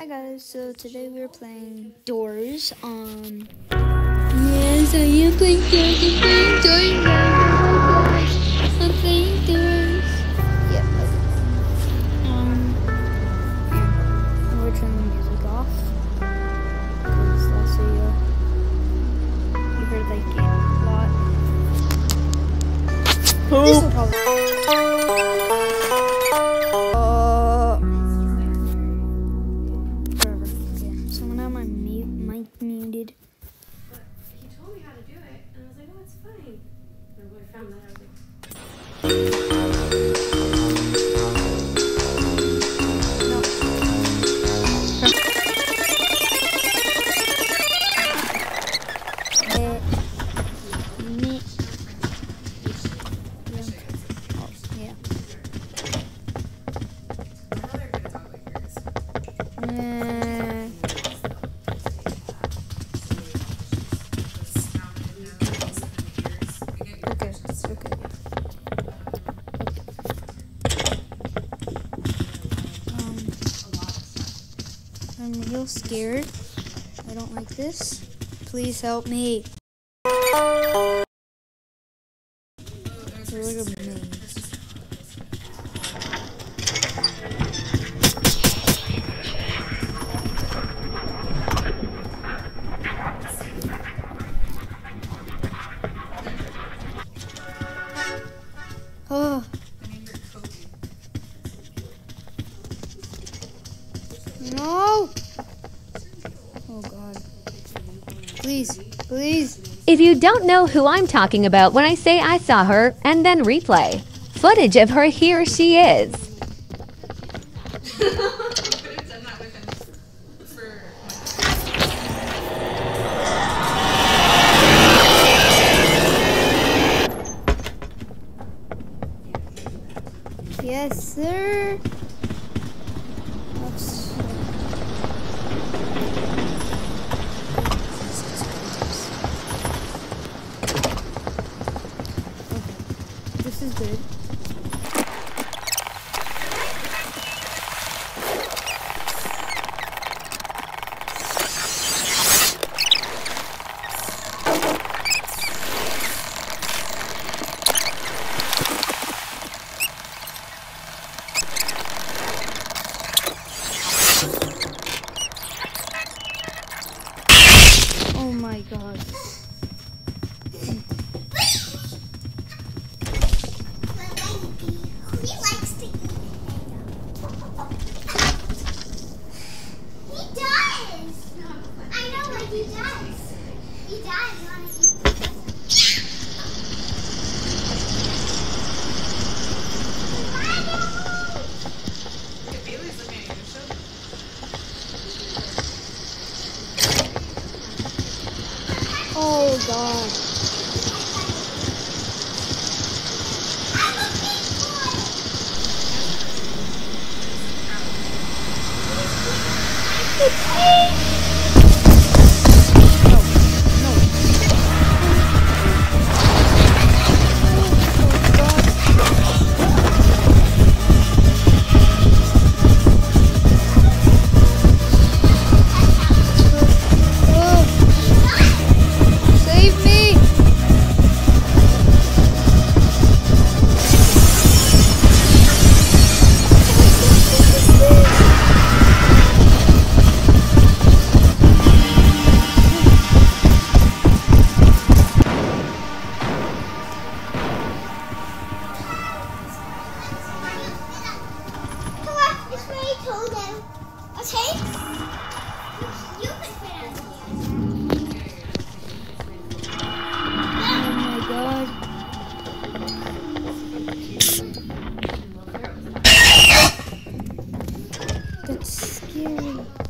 Hi guys, so today we're playing Doors. Um, yes, I am playing Doors. I'm playing Doors now. I'm playing Doors. Yep. Um, yeah. I'm gonna the music off because last video you heard like it a lot. This will probably. On mute, mic muted. But he told me how to do it, and I was like, oh, it's fine. And when I found that, I scared. I don't like this. Please help me. Oh. No. Oh God. Please, please. If you don't know who I'm talking about when I say I saw her and then replay footage of her here she is. This is good. Oh my god. He likes to eat He does. I know what he does. He does want to eat. Oh on, it's. Okay? You can. Oh my god. That's scary.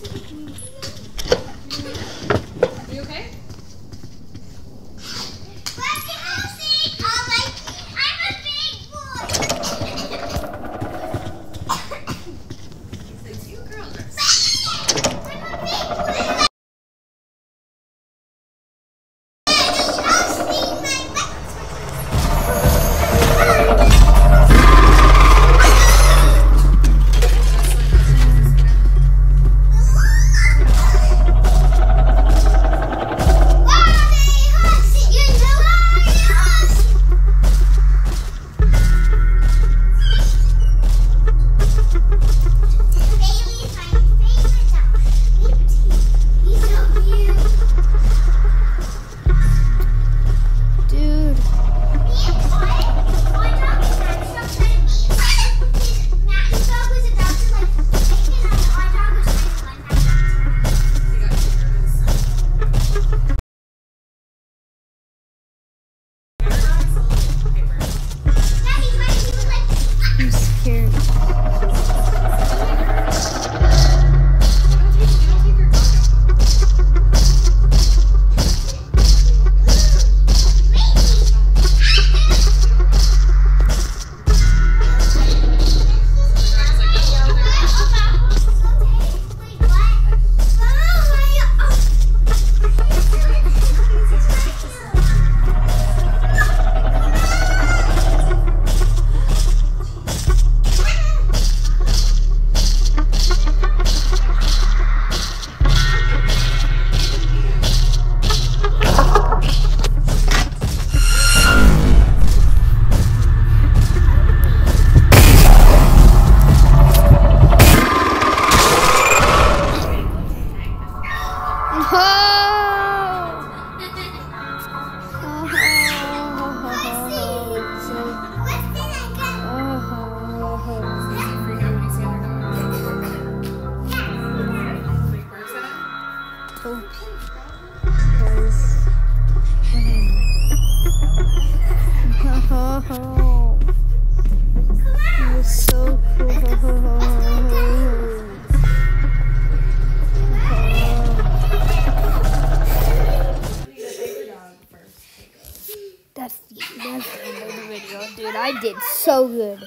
Thank you. That's the, end of the video. Dude, I did so good.